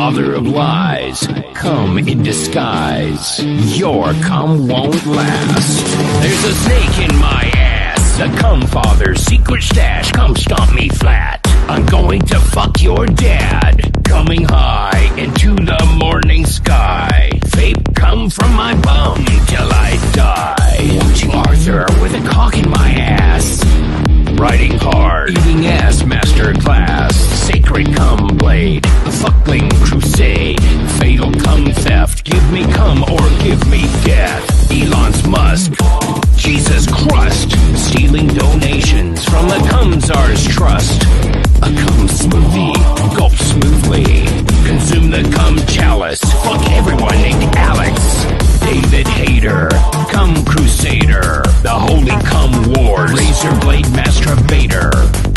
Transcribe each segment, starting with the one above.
father of lies, come in disguise. Your cum won't last. There's a snake in my ass. The cum father, secret stash, come stomp me flat. I'm going to fuck your dad. Coming high into the morning sky. Vape come from my bum till I die. Watching Arthur with a cock in my ass. Crust. Stealing donations from the cum czar's trust. A cum smoothie, gulp smoothly. Consume the cum chalice. Fuck everyone named Alex. David Hayter, cum crusader. The holy cum wars. Razor blade masturbator.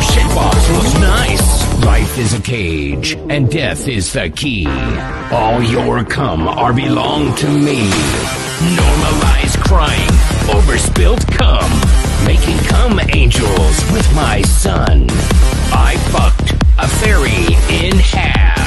Your shitbox looks nice. Life is a cage, and death is the key. All your cum are belong to me. Normalize crying over spilled cum. Making cum angels with my son. I fucked a fairy in half.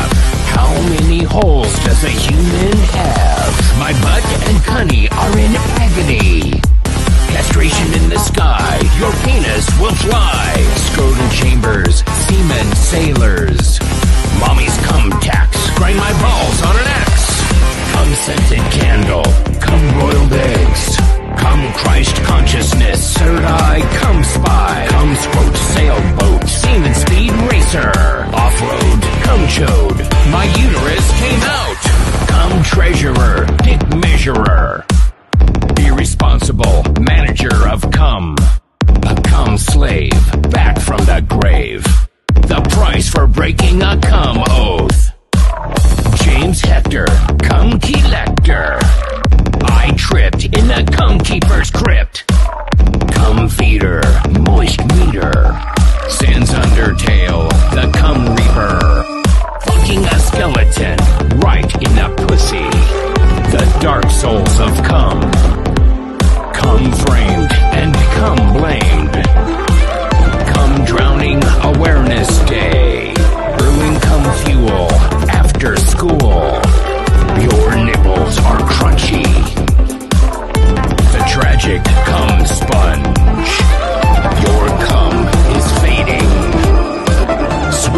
Candle, cum broiled eggs. Cum Christ consciousness, eye, cum spy. Cum squote sailboat, semen speed racer. Off-road, cum chode, my uterus came out. Cum treasurer, dick measurer. Irresponsible manager of cum. A cum slave, back from the grave. The price for breaking a cum oath. James Hector, cum collector. I undertale, the cum reaper. Fucking a skeleton, right in the pussy. The dark souls of cum.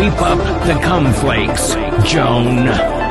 Sweep up the cum flakes, Joan.